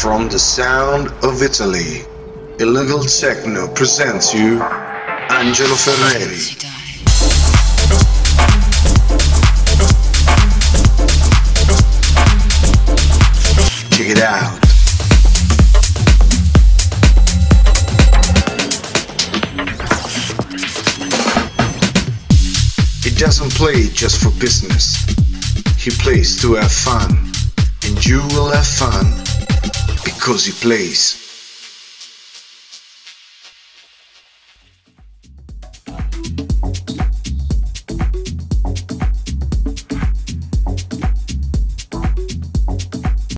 From the sound of Italy, Illegal Techno presents you Angelo Ferreri. Check it out. He doesn't play just for business. He plays to have fun. And you will have fun because he plays.